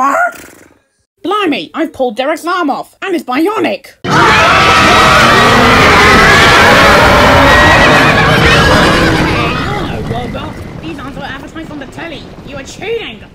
far? Blimey, I've pulled Derek's arm off, and it's bionic! Hey, you're no robot! These aren't advertised on the telly! You are cheating!